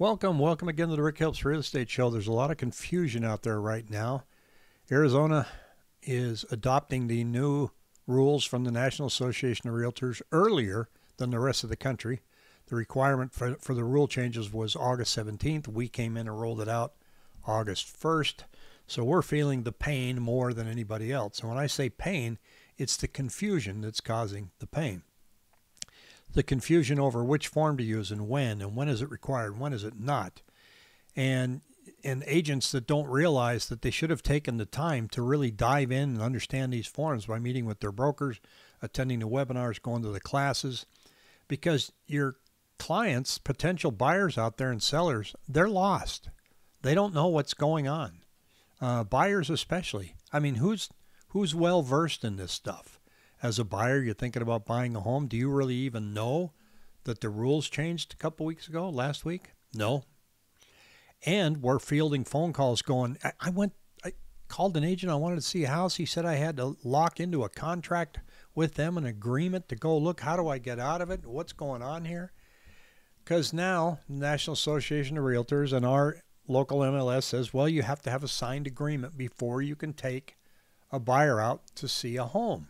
Welcome, welcome again to the Rick Helps Real Estate Show. There's a lot of confusion out there right now. Arizona is adopting the new rules from the National Association of Realtors earlier than the rest of the country. The requirement for, for the rule changes was August 17th. We came in and rolled it out August 1st. So we're feeling the pain more than anybody else. And when I say pain, it's the confusion that's causing the pain the confusion over which form to use and when, and when is it required, and when is it not. And and agents that don't realize that they should have taken the time to really dive in and understand these forms by meeting with their brokers, attending the webinars, going to the classes, because your clients, potential buyers out there and sellers, they're lost. They don't know what's going on. Uh, buyers especially. I mean, who's who's well versed in this stuff? As a buyer, you're thinking about buying a home, do you really even know that the rules changed a couple weeks ago, last week? No. And we're fielding phone calls going, I, I went, I called an agent, I wanted to see a house. He said I had to lock into a contract with them, an agreement to go look, how do I get out of it? What's going on here? Because now, National Association of Realtors and our local MLS says, well, you have to have a signed agreement before you can take a buyer out to see a home.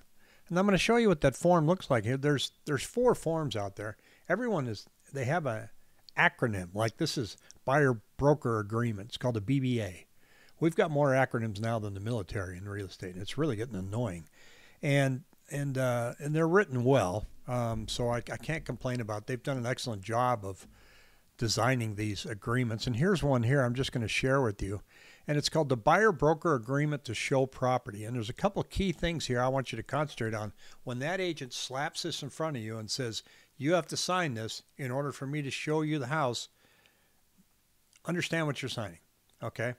And I'm going to show you what that form looks like here. There's there's four forms out there. Everyone is they have a acronym like this is buyer broker agreement. It's called a BBA. We've got more acronyms now than the military in real estate. It's really getting annoying, and and uh, and they're written well. Um, so I, I can't complain about. It. They've done an excellent job of designing these agreements. And here's one here I'm just going to share with you and it's called the buyer broker agreement to show property. And there's a couple of key things here I want you to concentrate on. When that agent slaps this in front of you and says, You have to sign this in order for me to show you the house, understand what you're signing. Okay.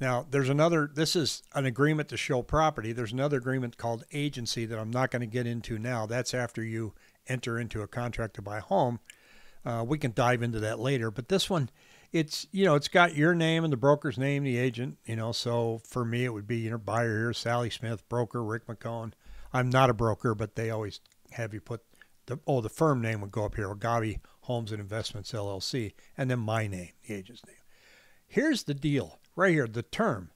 Now, there's another, this is an agreement to show property. There's another agreement called agency that I'm not going to get into now. That's after you enter into a contract to buy a home. Uh, we can dive into that later. But this one, it's you know it's got your name and the broker's name, the agent. You know, so for me it would be you know buyer here, Sally Smith, broker Rick McHone. I'm not a broker, but they always have you put the oh the firm name would go up here, Agave Homes and Investments LLC, and then my name, the agent's name. Here's the deal, right here, the term.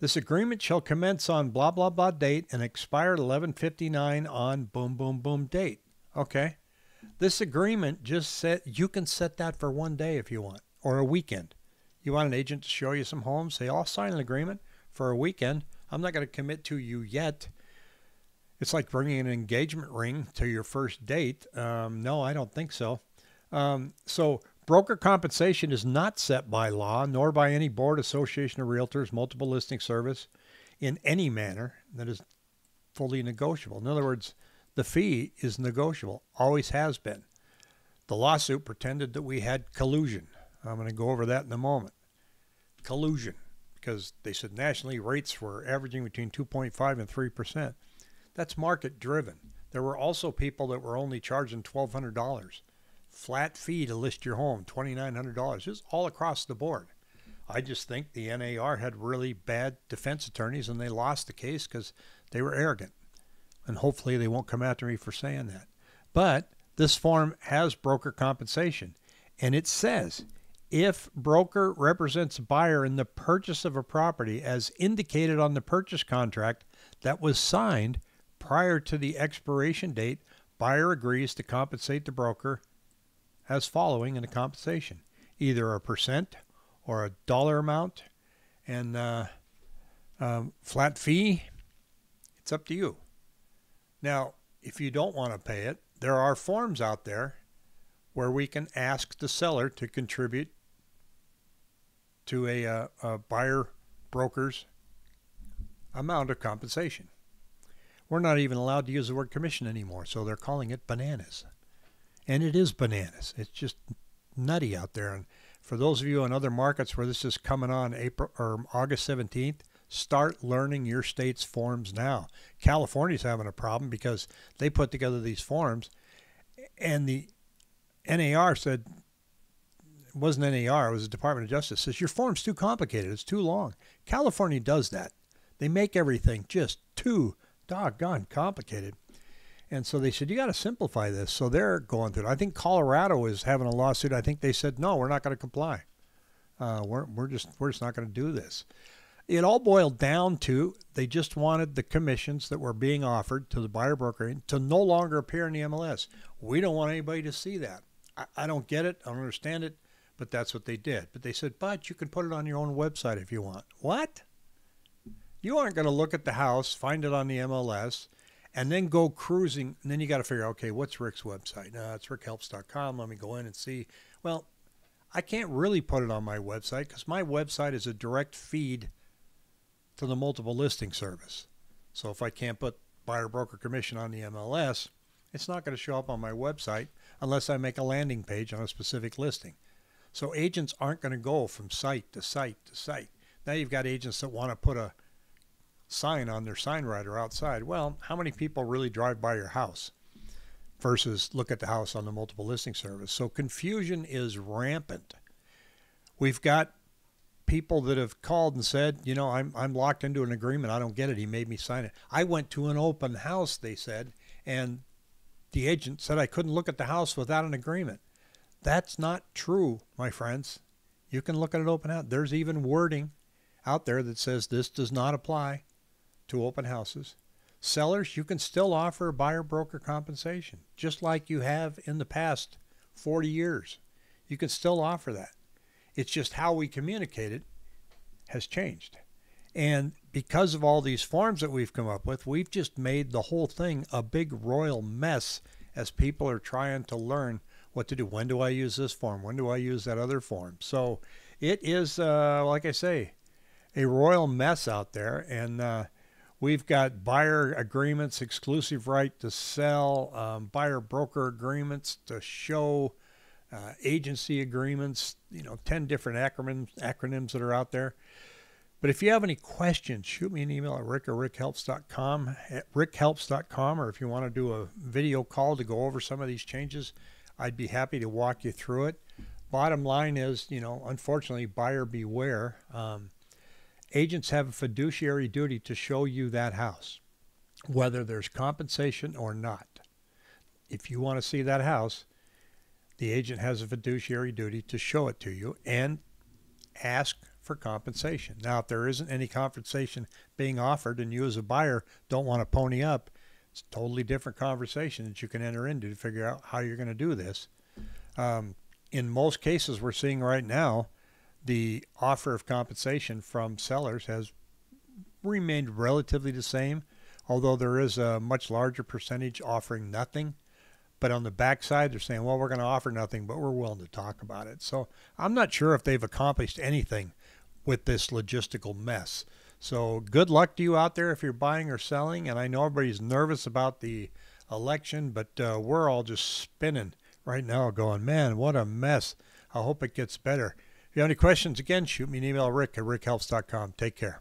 This agreement shall commence on blah blah blah date and expire at 11:59 on boom boom boom date. Okay. This agreement just said you can set that for one day if you want or a weekend. You want an agent to show you some homes? Say, I'll sign an agreement for a weekend. I'm not going to commit to you yet. It's like bringing an engagement ring to your first date. Um, no, I don't think so. Um, so, broker compensation is not set by law nor by any board, association of realtors, multiple listing service in any manner that is fully negotiable. In other words, the fee is negotiable, always has been. The lawsuit pretended that we had collusion. I'm going to go over that in a moment. Collusion, because they said nationally rates were averaging between 2.5 and 3 percent. That's market driven. There were also people that were only charging $1,200 flat fee to list your home, $2,900. Just all across the board. I just think the NAR had really bad defense attorneys and they lost the case because they were arrogant. And hopefully they won't come after me for saying that. But this form has broker compensation. And it says if broker represents buyer in the purchase of a property as indicated on the purchase contract that was signed prior to the expiration date, buyer agrees to compensate the broker as following in the compensation either a percent or a dollar amount and uh, um, flat fee. It's up to you. Now, if you don't want to pay it, there are forms out there where we can ask the seller to contribute to a, uh, a buyer broker's amount of compensation. We're not even allowed to use the word commission anymore, so they're calling it bananas. And it is bananas. It's just nutty out there. And for those of you in other markets where this is coming on April or August 17th, start learning your state's forms now. California's having a problem because they put together these forms and the NAR said it wasn't NAR, it was the Department of Justice, says your form's too complicated, it's too long. California does that. They make everything just too doggone complicated. And so they said, you got to simplify this. So they're going through it. I think Colorado is having a lawsuit. I think they said, no, we're not going to comply. Uh, we're, we're just we're just not going to do this. It all boiled down to they just wanted the commissions that were being offered to the buyer broker to no longer appear in the MLS. We don't want anybody to see that. I, I don't get it. I don't understand it, but that's what they did. But they said, but you can put it on your own website if you want. What? You aren't going to look at the house, find it on the MLS, and then go cruising. And then you got to figure, out, okay, what's Rick's website? No, it's rickhelps.com. Let me go in and see. Well, I can't really put it on my website because my website is a direct feed to the multiple listing service. So if I can't put buyer broker commission on the MLS, it's not going to show up on my website unless I make a landing page on a specific listing. So agents aren't going to go from site to site to site. Now you've got agents that want to put a sign on their sign writer outside. Well, how many people really drive by your house versus look at the house on the multiple listing service? So confusion is rampant. We've got people that have called and said, you know, I'm I'm locked into an agreement. I don't get it. He made me sign it. I went to an open house, they said, and the agent said I couldn't look at the house without an agreement. That's not true, my friends. You can look at an open house. There's even wording out there that says this does not apply to open houses. Sellers, you can still offer buyer broker compensation, just like you have in the past 40 years. You can still offer that. It's just how we communicate it has changed. And because of all these forms that we've come up with, we've just made the whole thing a big royal mess as people are trying to learn what to do. When do I use this form? When do I use that other form? So it is, uh, like I say, a royal mess out there. And uh, we've got buyer agreements, exclusive right to sell, um, buyer broker agreements to show, uh, agency agreements, you know, 10 different acronyms, acronyms that are out there. But if you have any questions, shoot me an email at rick or rickhelps.com, at rickhelps.com, or if you want to do a video call to go over some of these changes, I'd be happy to walk you through it. Bottom line is, you know, unfortunately, buyer beware. Um, agents have a fiduciary duty to show you that house, whether there's compensation or not. If you want to see that house, the agent has a fiduciary duty to show it to you and ask for compensation. Now, if there isn't any compensation being offered and you as a buyer don't want to pony up, it's a totally different conversation that you can enter into to figure out how you're going to do this. Um, in most cases, we're seeing right now, the offer of compensation from sellers has remained relatively the same, although there is a much larger percentage offering nothing. But on the backside, they're saying, well, we're going to offer nothing, but we're willing to talk about it. So I'm not sure if they've accomplished anything with this logistical mess. So good luck to you out there if you're buying or selling. And I know everybody's nervous about the election, but uh, we're all just spinning right now, going, man, what a mess. I hope it gets better. If you have any questions, again, shoot me an email, rick at rickhelps.com. Take care.